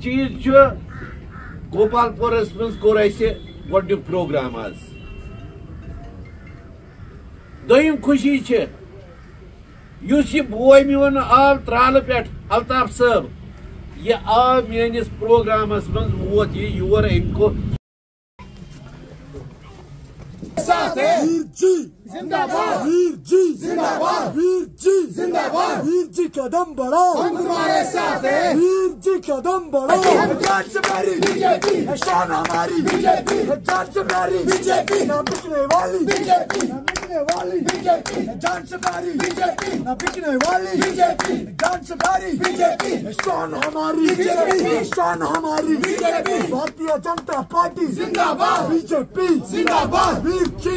चीज़ छ गोपालपुरस मज core गोडुक programme आज दोयम खुशी छ युस ये बोय मोन आव त्राल पे अल्ताफ साहब ये आव मेनिस प्रोग्रामस मज वोत ये योर इनको साथ है। वीर जी। जिंदाबाद। वीर जी। जिंदाबाद। वीर जी। जिंदाबाद। वीर जी कदम बढ़ाओ। हम तुम्हारे साथ है। वीर Türkiye'den bana. Hep gelsin beri. BJP Hep sana beri BJP Hep gelsin beri. BJP Na bikine vali BJP Na bikine vali BJP Hep gelsin beri. BJP Na bikine vali BJP Hep gelsin beri. BJP Hep sana beri BJP Hep sana beri BJP Bharatiya Janata party जिंदाबाद BJP जिंदाबाद BJP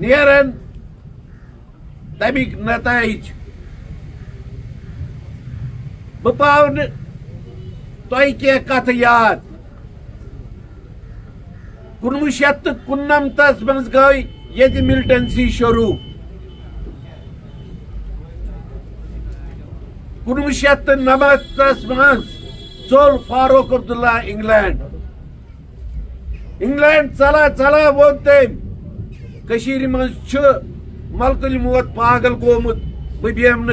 नेरन तमिक नतज बह पाव तुह कह कथ याद कुनवु शत तो कुनमतस ये मिलिटेंसी शुरू कुनवु शत तो नमतस मज फारूक अब्दुल्ला इंग्लैंड इंग्लैंड चला चला वो तम मज मलकल मोत पागल गोमुत बह बेहम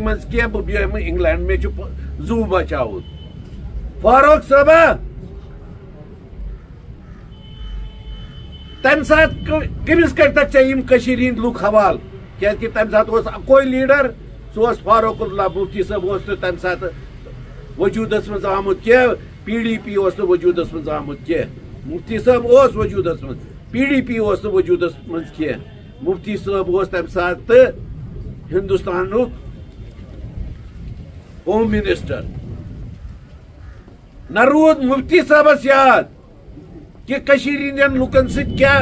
मज कह बह बेहम इंग्लैंड मे जू बचाव फारूक साहबा तम सात कमिस चे लुक हवाल क्या तम सात लीडर सह फारूक मुफ्ती साहब तम सात वजूदस मज कह पी डी पी वजूदस मज कह मुफ्ती साहब वजूदस मज पी डी पी वजूदस मज कह मुफ्ती साहब तम सात तो हिंदुस्तान होम मिनिस्टर। न रूद मुफ्ती साहबस याद कि लुकन क्या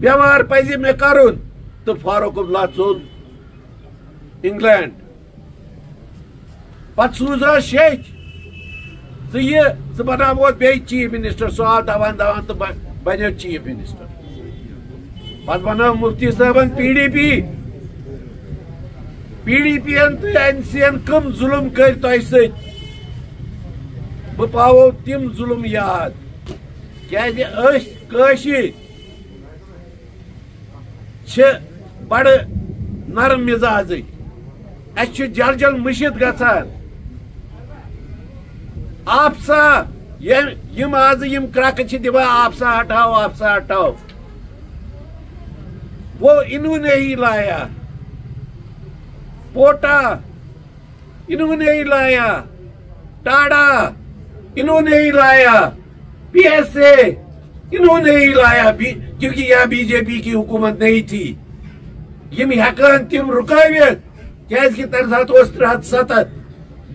व्यवहार पज मे कर? बनावो चीफ मिनिस्टर सह दवान दवान तो बनो चीफ मिनिस्टर पत बनाव Mufti साहबन P D P P D P तो एन सी एन कम जुलम कर तुह बह पावो तिम जुलम याद क्या बड़ नरम मिजाज अस जल मुशित गसान आपसा यम आज यम क्रक दिवा, आपसा हटाओ आपसा हटाओ। वो इन्होंने ही लाया। पोटा, इन्होंने ही लाया। टाडा, इन्होंने ही लाया। पीएसए, इन्होंने ही लाया। क्योंकि यह बीजेपी की हुकूमत नहीं थी। यम हेकान तम रुकावित क्या सात सतत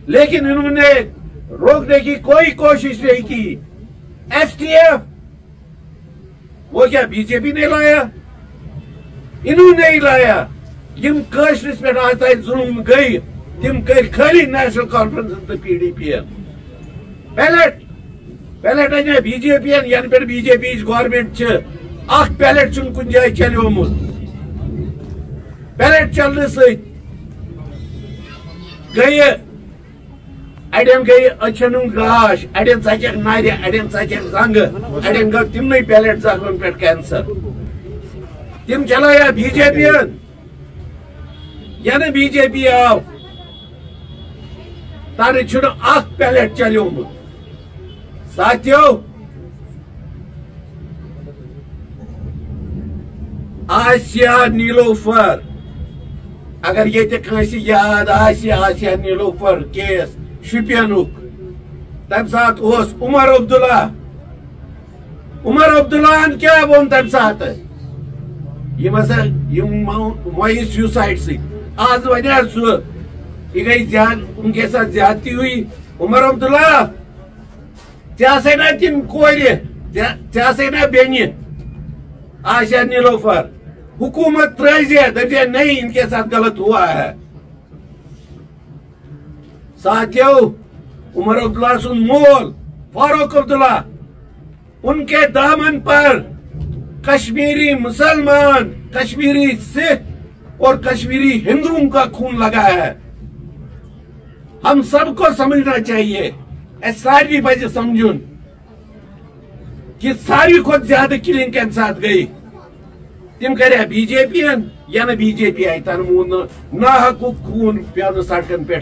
लेकिन इन्होंने रोकने की कोई कोशिश नहीं की एसटीएफ वो क्या बीजेपी ने लाया इन्होंने ही लाया यम कशरिस पे आज तक जुल्म गई तम कर खाली नेशनल कॉन्फ्रेंस तो P D P pellet pellet अने बीजेपी यन पे बीजेपी गवर्नमेंट अख पैलेट चुन कुन जाय चलोमुत पैलेट चलने सत गई अड़न गई अच्छन गाश अड़न सचक नार अड़न सचक जंग अड़न गो तिमन पैलेट जख्मन पे कैंसर तिम चलाया बीजेपी यन बीजेपी आव अख पैलेट चलोमुत साथियों आसिया नीलोफर अगर ये याद आसिया नीलोफर केस शुपियनुक तम सात उमर अब्दुल्ला उमर अब्दुल्ला क्या वो तम सात यम हसा मोई सुसाइड सी आज वन सह यह गई उनके साथ ज्यादती हुई उमर अब्दुल्ला तम ना बेन आशा नीलोफर हुकूमत त्रजे दपे नहीं इनके साथ गलत हुआ है साथियों, उमर अब्दुल्ला सुन मोल, फारूक अब्दुल्ला, उनके दामन पर कश्मीरी मुसलमान, कश्मीरी सिख और कश्मीरी हिंदुओं का खून लगा है। हम सबको समझना चाहिए सारी बजे समझुन, कि सारी खुद ज़्यादा किलिंग के साथ गई। तम कर बीजेपी या बीजेपी आई तन ना हकूक खून पे सड़कन पे